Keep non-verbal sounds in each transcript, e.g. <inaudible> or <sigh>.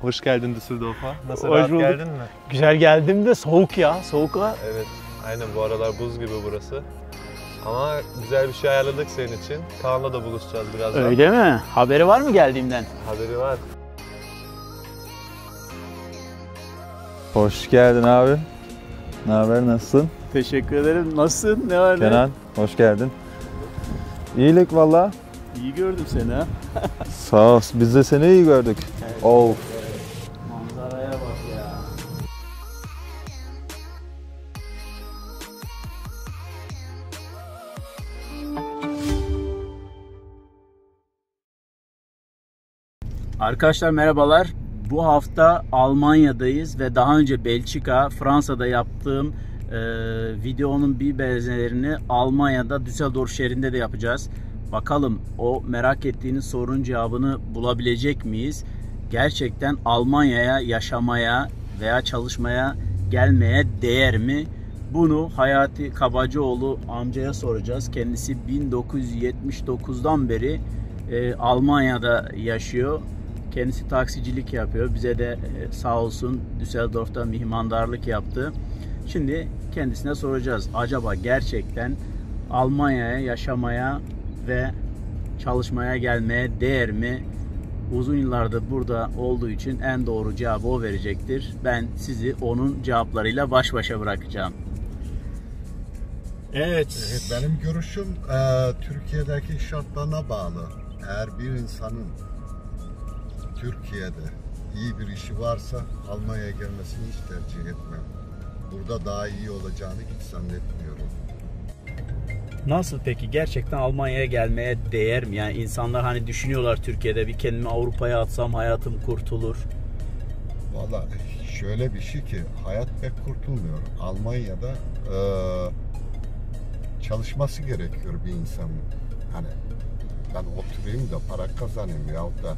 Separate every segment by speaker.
Speaker 1: Hoş geldin Düsseldorf'a. Nasıl
Speaker 2: Hoş
Speaker 1: rahat
Speaker 2: bulduk.
Speaker 1: geldin mi?
Speaker 2: Güzel geldim de soğuk ya. Soğuk ha.
Speaker 1: Evet. Aynen bu aralar buz gibi burası. Ama güzel bir şey ayarladık senin için. Kaan'la da buluşacağız birazdan.
Speaker 2: Öyle mi? Haberi var mı geldiğimden?
Speaker 1: Haberi var.
Speaker 3: Hoş geldin abi. Ne haber, nasılsın?
Speaker 2: Teşekkür ederim. Nasılsın? Ne var ne?
Speaker 3: Kenan, hoş geldin. İyilik valla.
Speaker 2: İyi gördüm seni ha.
Speaker 3: Sağ ol, biz de seni iyi gördük. Of.
Speaker 2: Arkadaşlar merhabalar. Bu hafta Almanya'dayız ve daha önce Belçika, Fransa'da yaptığım e, videonun bir benzerlerini Almanya'da Düsseldorf şehrinde de yapacağız. Bakalım o merak ettiğiniz sorunun cevabını bulabilecek miyiz? Gerçekten Almanya'ya yaşamaya veya çalışmaya gelmeye değer mi? Bunu Hayati Kabacıoğlu amcaya soracağız. Kendisi 1979'dan beri e, Almanya'da yaşıyor. Kendisi taksicilik yapıyor. Bize de e, sağ olsun Düsseldorf'ta mihmandarlık yaptı. Şimdi kendisine soracağız. Acaba gerçekten Almanya'ya yaşamaya ve çalışmaya gelmeye değer mi? Uzun yıllardır burada olduğu için en doğru cevabı o verecektir. Ben sizi onun cevaplarıyla baş başa bırakacağım. Evet.
Speaker 4: Benim görüşüm e, Türkiye'deki şartlarına bağlı. Eğer bir insanın Türkiye'de iyi bir işi varsa Almanya'ya gelmesini hiç tercih etmem. Burada daha iyi olacağını hiç zannetmiyorum.
Speaker 2: Nasıl peki gerçekten Almanya'ya gelmeye değer mi? Yani insanlar hani düşünüyorlar Türkiye'de bir kendimi Avrupa'ya atsam hayatım kurtulur.
Speaker 4: Valla şöyle bir şey ki hayat pek kurtulmuyor. Almanya'da e, çalışması gerekiyor bir insanın. Hani ben oturayım da para kazanayım yahut da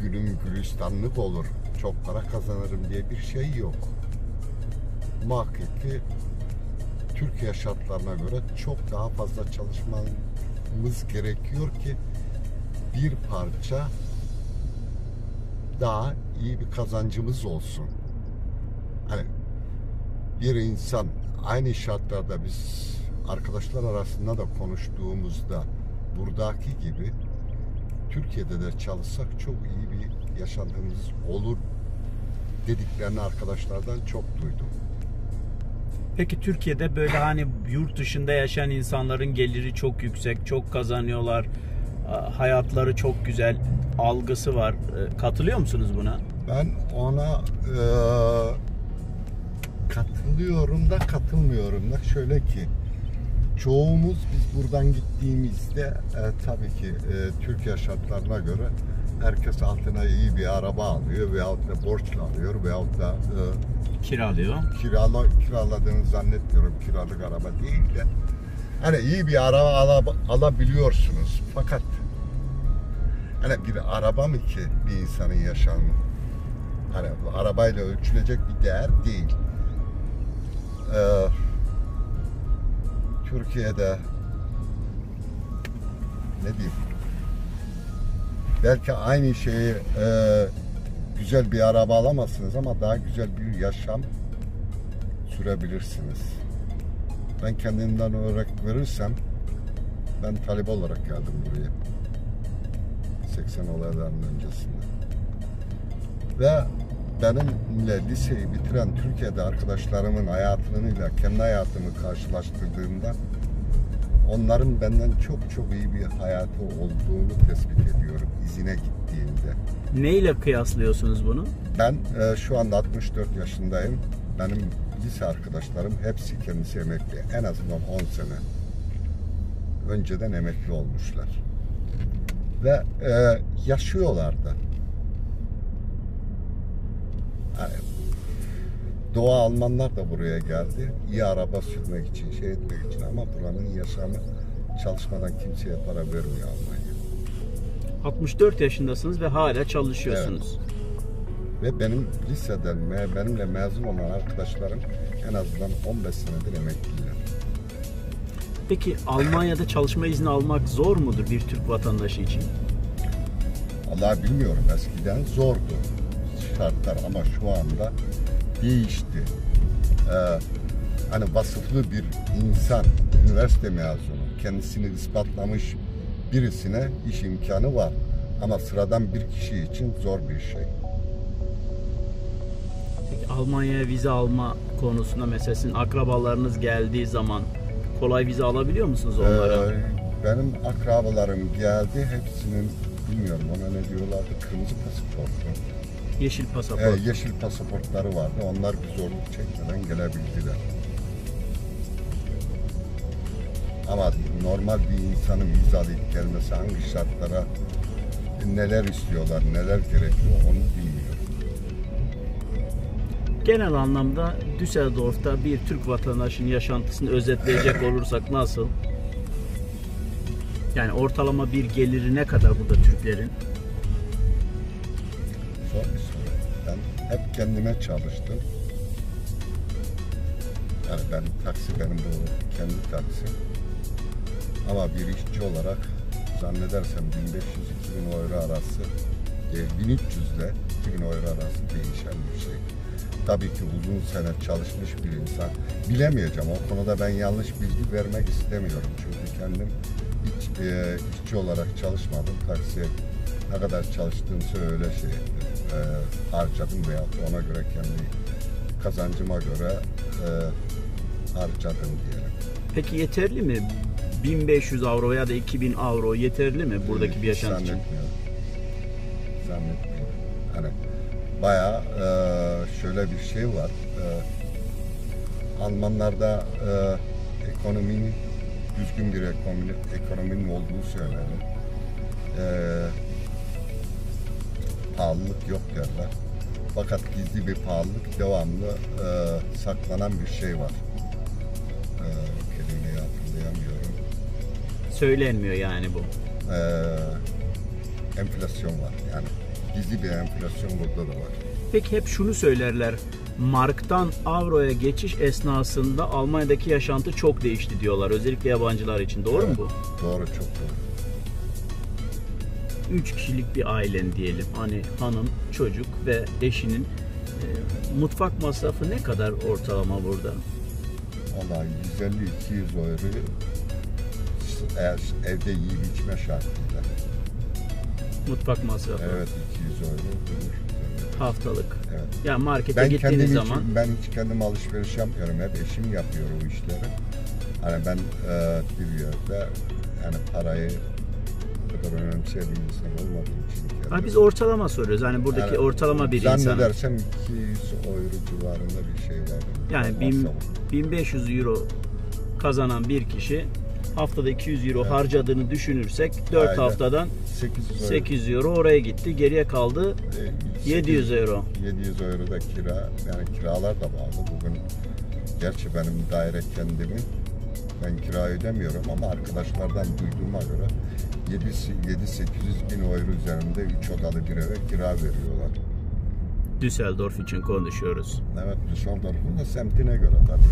Speaker 4: gülüm gülistanlık olur. Çok para kazanırım diye bir şey yok. Ki Türkiye şartlarına göre çok daha fazla çalışmamız gerekiyor ki bir parça daha iyi bir kazancımız olsun. Hani bir insan aynı şartlarda biz arkadaşlar arasında da konuştuğumuzda buradaki gibi Türkiye'de de çalışsak çok iyi bir yaşantımız olur dediklerini arkadaşlardan çok duydum.
Speaker 2: Peki Türkiye'de böyle hani yurt dışında yaşayan insanların geliri çok yüksek, çok kazanıyorlar, hayatları çok güzel algısı var. E, Katılıyor musunuz buna?
Speaker 4: Ben ona e, katılıyorum da katılmıyorum da şöyle ki çoğumuz biz buradan gittiğimizde e, tabii ki e, Türkiye şartlarına göre herkes altına iyi bir araba alıyor veyahut da borçla alıyor veyahut da e,
Speaker 2: Kiralıyor.
Speaker 4: kirala, kiraladığını zannetmiyorum. Kiralık araba değil de. Hani iyi bir araba ala- alabiliyorsunuz. Fakat hani bir araba mı ki bir insanın yaşamı hani arabayla ölçülecek bir değer değil. Ee, Türkiye'de ne diyeyim belki aynı şeyi e, güzel bir araba alamazsınız ama daha güzel bir yaşam sürebilirsiniz. Ben kendimden örnek verirsem ben talep olarak geldim buraya. 80 olaylarının öncesinde. Ve benimle liseyi bitiren Türkiye'de arkadaşlarımın hayatıyla kendi hayatımı karşılaştırdığımda onların benden çok çok iyi bir hayatı olduğunu tespit ediyorum izine gittiğimde.
Speaker 2: Neyle kıyaslıyorsunuz bunu?
Speaker 4: Ben e, şu anda 64 yaşındayım. Benim lise arkadaşlarım hepsi kendisi emekli. En azından 10 sene önceden emekli olmuşlar. Ve e, yaşıyorlar Doğu Almanlar da buraya geldi. İyi araba sürmek için, şey etmek için ama buranın yaşamı çalışmadan kimseye para vermiyor Almanya.
Speaker 2: 64 yaşındasınız ve hala çalışıyorsunuz.
Speaker 4: Ve benim liseden benimle mezun olan arkadaşlarım en azından 15 senedir emekliler.
Speaker 2: Peki Almanya'da çalışma izni almak zor mudur bir Türk vatandaşı için?
Speaker 4: Allah bilmiyorum eskiden zordu. Şartlar ama şu anda değişti. Ee, hani vasıflı bir insan, üniversite mezunu, kendisini ispatlamış birisine iş imkanı var. Ama sıradan bir kişi için zor bir şey.
Speaker 2: Peki Almanya'ya vize alma konusunda mesela sizin akrabalarınız geldiği zaman kolay vize alabiliyor musunuz onlara?
Speaker 4: Ee, benim akrabalarım geldi, hepsinin bilmiyorum ona ne diyorlardı, kırmızı pasaportu.
Speaker 2: Yeşil pasaport.
Speaker 4: Ee, yeşil pasaportları vardı, onlar bir zorluk çekmeden gelebildiler. Ama normal bir insanın vize alıp gelmesi hangi şartlara neler istiyorlar, neler gerekiyor onu bilmiyorum.
Speaker 2: Genel anlamda Düsseldorf'ta bir Türk vatandaşının yaşantısını özetleyecek <laughs> olursak nasıl? Yani ortalama bir geliri ne kadar burada Türklerin?
Speaker 4: Hep kendime çalıştım. Yani ben taksi benim bu kendi taksim. Ama bir işçi olarak zannedersem 1500-2000 euro arası, e, 1300 ile 2000 euro arası değişen bir şey. Tabii ki uzun sene çalışmış bir insan. Bilemeyeceğim. O konuda ben yanlış bilgi vermek istemiyorum. Çünkü kendim hiç e, işçi olarak çalışmadım. Taksiye ne kadar çalıştığımsa öyle şey ettim. E, harcadım veya ona göre kendi kazancıma göre e, harcadım diyelim.
Speaker 2: Peki yeterli mi? 1500 avro ya da 2000 avro yeterli mi buradaki bir yaşantı için?
Speaker 4: Zannetmiyorum. Zannetmiyorum. Hani bayağı e, şöyle bir şey var. E, Almanlarda e, ekonominin düzgün bir ekonomi, ekonominin olduğu söylenir. E, pahalılık yok derler. Fakat gizli bir pahalılık devamlı e, saklanan bir şey var. E, kelimeyi hatırlayamıyorum.
Speaker 2: Söylenmiyor yani bu.
Speaker 4: e, enflasyon var. Yani gizli bir enflasyon burada da var.
Speaker 2: Peki hep şunu söylerler. Marktan avroya geçiş esnasında Almanya'daki yaşantı çok değişti diyorlar. Özellikle yabancılar için. Doğru mu
Speaker 4: Evet,
Speaker 2: bu?
Speaker 4: Doğru, çok doğru.
Speaker 2: 3 kişilik bir ailen diyelim. Hani hanım, çocuk ve eşinin e, mutfak masrafı ne kadar ortalama burada?
Speaker 4: Vallahi 150-200 euroyu eğer evde yiyip içme şartıyla.
Speaker 2: Mutfak masrafı
Speaker 4: Evet 200 euro
Speaker 2: haftalık.
Speaker 4: Evet.
Speaker 2: Yani markete
Speaker 4: Ben
Speaker 2: gittiğiniz
Speaker 4: kendim
Speaker 2: zaman
Speaker 4: için, ben hiç kendim alışveriş yapmıyorum. Hep eşim yapıyor o işleri. Hani ben e, bir yerde yani parayı kadar önemseyen bir insan olmadığım için.
Speaker 2: Ha, biz ortalama soruyoruz. Hani buradaki
Speaker 4: Yani
Speaker 2: ortalama bir insan.
Speaker 4: Zannedersem 200 euro civarında bir şey var.
Speaker 2: Yani bin-
Speaker 4: Masraf.
Speaker 2: 1500 euro kazanan bir kişi haftada 200 euro harcadığını düşünürsek 4
Speaker 4: Aynen.
Speaker 2: haftadan
Speaker 4: 800 euro.
Speaker 2: 800 euro oraya gitti. Geriye kaldı
Speaker 4: E,
Speaker 2: 700 euro.
Speaker 4: 700 euro da kira. Yani kiralar da bağlı. Bugün gerçi benim daire kendimin. Ben kira ödemiyorum ama arkadaşlardan duyduğuma göre 7-800 bin euro üzerinde 3 odalı bir eve kira veriyorlar.
Speaker 2: Düsseldorf için konuşuyoruz.
Speaker 4: Evet Düsseldorf'un da semtine göre tabii.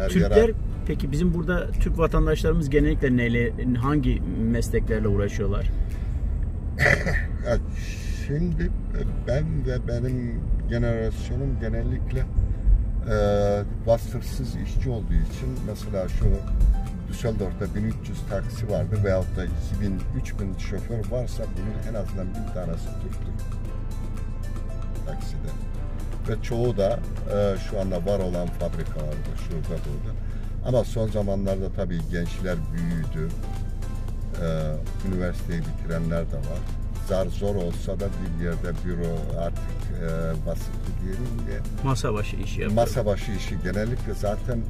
Speaker 4: Her
Speaker 2: Türkler
Speaker 4: yere-
Speaker 2: peki bizim burada Türk vatandaşlarımız genellikle neyle hangi mesleklerle uğraşıyorlar? <laughs>
Speaker 4: Şimdi ben ve benim generasyonum genellikle e, vasıfsız işçi olduğu için mesela şu Düsseldorf'ta 1300 taksi vardı veyahut da 2000 3000 şoför varsa bunun en azından bir tanesi Türktü takside. Ve çoğu da e, şu anda var olan fabrikalarda şurada burada. Ama son zamanlarda tabii gençler büyüdü. E, üniversiteyi bitirenler de var. Zar zor olsa da yerde büro artık e, vasıflı diyelim diye
Speaker 2: Masa başı işi yapıyor.
Speaker 4: masa başı işi genellikle zaten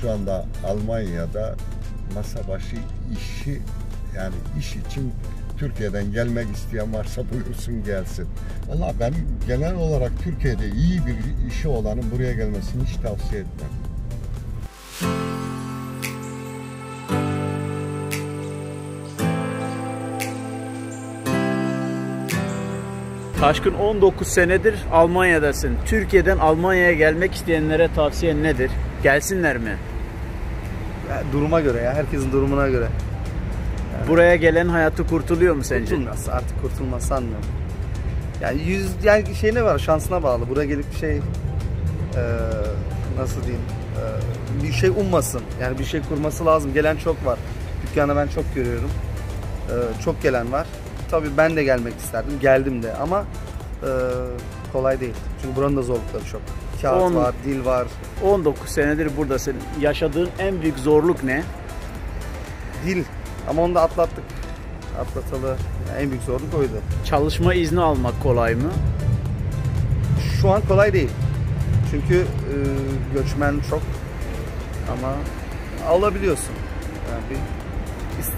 Speaker 4: şu anda Almanya'da masa başı işi yani iş için Türkiye'den gelmek isteyen varsa buyursun gelsin. Valla ben genel olarak Türkiye'de iyi bir işi olanın buraya gelmesini hiç tavsiye etmem.
Speaker 2: Taşkın 19 senedir Almanya'dasın. Türkiye'den Almanya'ya gelmek isteyenlere tavsiyen nedir? Gelsinler mi?
Speaker 5: Ya duruma göre ya herkesin durumuna göre.
Speaker 2: Buraya gelen hayatı kurtuluyor mu sence?
Speaker 5: Kurtulmaz artık kurtulmaz sanmıyorum. Yani yüz yani şey ne var şansına bağlı. Buraya gelip bir şey eee, nasıl diyeyim eee, bir şey ummasın. Yani bir şey kurması lazım. Gelen çok var. Dükkana ben çok görüyorum. Eee, çok gelen var. Tabii ben de gelmek isterdim. Geldim de ama eee, kolay değil. Çünkü buranın da zorlukları çok. Kağıt
Speaker 2: On-
Speaker 5: var, dil var.
Speaker 2: 19 senedir buradasın. Yaşadığın en büyük zorluk ne?
Speaker 5: Dil. Ama onu da atlattık. Atlatalı. Yani en büyük zorluk oydu.
Speaker 2: Çalışma izni almak kolay mı?
Speaker 5: Şu an kolay değil. Çünkü e, göçmen çok ama alabiliyorsun. Yani bir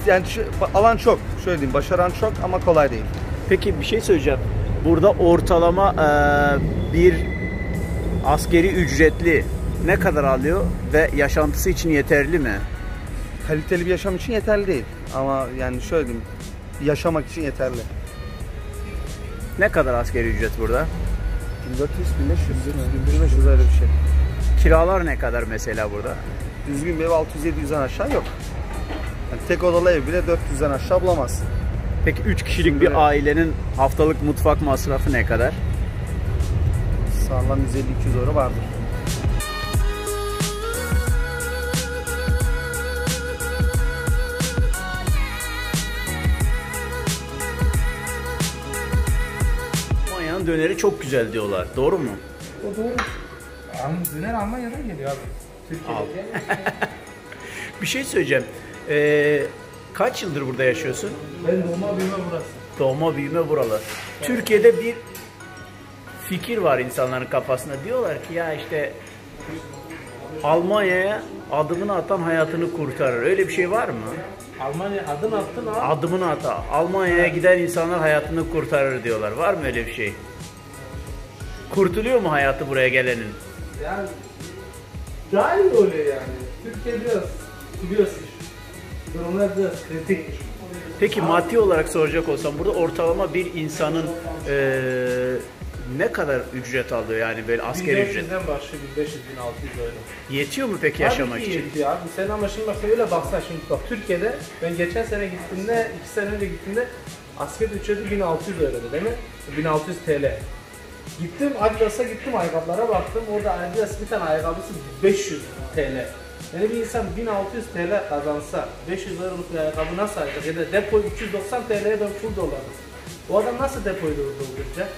Speaker 5: yani şu- alan çok. Şöyle diyeyim, başaran çok ama kolay değil.
Speaker 2: Peki bir şey söyleyeceğim. Burada ortalama eee, bir askeri ücretli ne kadar alıyor ve yaşantısı için yeterli mi?
Speaker 5: Kaliteli bir yaşam için yeterli değil. Ama yani şöyle diyeyim, yaşamak için yeterli.
Speaker 2: Ne kadar askeri ücret burada?
Speaker 5: 1400, 1500, 1500 öyle bir şey.
Speaker 2: Kiralar ne kadar mesela burada?
Speaker 5: Düzgün bir ev 600-700'den aşağı yok. Tek odalı ev bile 400'den aşağı bulamazsın.
Speaker 2: Peki 3 kişilik
Speaker 5: Şimdi-
Speaker 2: bir ailenin haftalık mutfak masrafı ne kadar?
Speaker 5: Sağlam 150-200 euro vardır.
Speaker 2: Almanya'nın döneri çok güzel diyorlar. Doğru mu?
Speaker 6: O doğru. Döner Almanya'dan geliyor abi. Türkiye'de. <laughs>
Speaker 2: Bir şey söyleyeceğim. Ee, kaç yıldır burada yaşıyorsun?
Speaker 6: Ben doğma büyüme burası.
Speaker 2: Doğma büyüme buralı. Türkiye'de bir fikir var insanların kafasında. Diyorlar ki ya işte Almanya'ya adımını atan hayatını kurtarır. Öyle bir şey var mı?
Speaker 6: Almanya adın attın abi.
Speaker 2: Adımını ata. Almanya'ya giden insanlar hayatını kurtarır diyorlar. Var mı öyle bir şey? Kurtuluyor mu hayatı buraya gelenin?
Speaker 6: Yani daha iyi oluyor yani. Türkiye biraz biliyorsun. Durumlar biraz kritik.
Speaker 2: Peki maddi olarak soracak olsam burada ortalama bir insanın eee, ne kadar ücret alıyor yani böyle askeri ücret?
Speaker 6: 1500'den başlıyor 1500 1600 öyle.
Speaker 2: Yetiyor mu peki yaşamak için?
Speaker 6: yetiyor abi. Sen ama şimdi bak öyle baksan şimdi bak Türkiye'de ben geçen sene gittiğimde, iki sene önce gittiğimde asgari ücreti 1600 euroydu değil mi? 1600 TL. Gittim Adidas'a gittim ayakkabılara baktım. Orada Adidas bir tane ayakkabısı 500 TL. Yani bir insan 1600 TL kazansa 500 euroluk bir ayakkabı nasıl alacak? Ya da depo 390 TL'ye ben full dolarım. O adam nasıl depoyu dolduracak?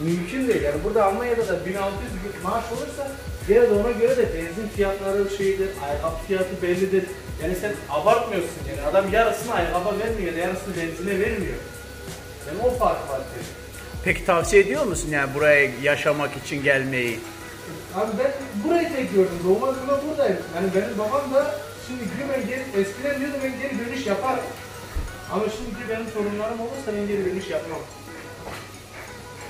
Speaker 6: Mümkün değil. Yani burada Almanya'da da 1600 bir maaş olursa gene de ona göre de benzin fiyatları şeydir, ayakkabı fiyatı bellidir. Yani sen abartmıyorsun yani. Adam yarısını ayakkabı vermiyor, yarısını benzine vermiyor. Yani o fark var.
Speaker 2: Peki tavsiye ediyor musun yani buraya yaşamak için gelmeyi?
Speaker 6: Abi ben burayı tek gördüm. Doğma büyüme buradayım. Yani benim babam da şimdi ben geri, eskiden diyordu ben geri dönüş yaparım. Ama şimdi benim sorunlarım olursa ben geri dönüş yapmam.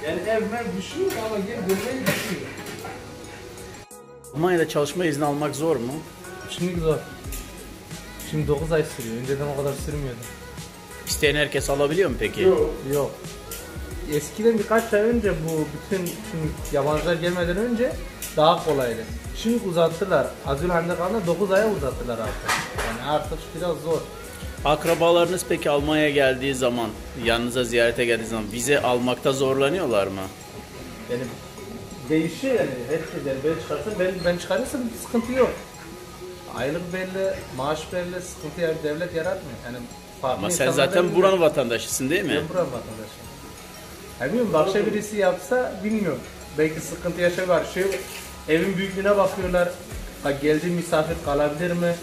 Speaker 6: Yani evime düşüyor ama geri dönmeyi düşünmüyor.
Speaker 2: Almanya'da çalışma izni almak zor mu?
Speaker 6: Şimdi zor. Şimdi 9 ay sürüyor. Önceden o kadar sürmüyordu.
Speaker 2: İsteyen herkes alabiliyor mu peki?
Speaker 6: Yok. Eskiden birkaç ay önce bu bütün şimdi yabancılar gelmeden önce daha kolaydı. Şimdi uzattılar. Azülhan'da kalanlar 9 aya uzattılar artık. Yani artık biraz zor.
Speaker 2: Akrabalarınız peki Almanya'ya geldiği zaman, yanınıza ziyarete geldiği zaman vize almakta zorlanıyorlar mı?
Speaker 6: Yani değişiyor yani. Herkes yani ben çıkarsam ben, ben çıkarırsam sıkıntı yok. Aylık belli, maaş belli, sıkıntı yani devlet yaratmıyor. Yani
Speaker 2: Ama sen zaten buranın vatandaşısın değil mi?
Speaker 6: Ben buranın vatandaşıyım. Ya bilmiyorum başka birisi yapsa bilmiyorum. Belki sıkıntı yaşarlar. Şey, evin büyüklüğüne bakıyorlar. Ha geldiğin misafir kalabilir mi?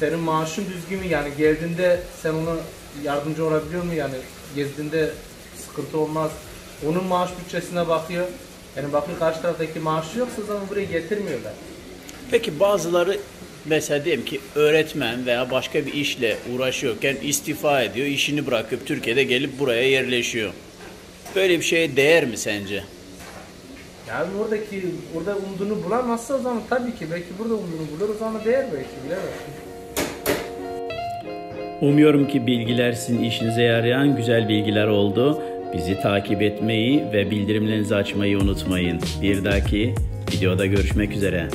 Speaker 6: Senin maaşın düzgün mü? Yani geldiğinde sen ona yardımcı olabiliyor mu? Yani gezdiğinde sıkıntı olmaz. Onun maaş bütçesine bakıyor. Yani bakıyor karşı taraftaki maaşı yoksa zaman buraya getirmiyorlar.
Speaker 2: Peki bazıları mesela diyelim ki öğretmen veya başka bir işle uğraşıyorken istifa ediyor, işini bırakıp Türkiye'de gelip buraya yerleşiyor. Böyle bir şeye değer mi sence?
Speaker 6: Yani oradaki orada umduğunu bulamazsa o zaman tabii ki belki burada umduğunu bulur o zaman değer belki bilemem.
Speaker 2: Umuyorum ki bilgiler sizin işinize yarayan güzel bilgiler oldu. Bizi takip etmeyi ve bildirimlerinizi açmayı unutmayın. Bir dahaki videoda görüşmek üzere.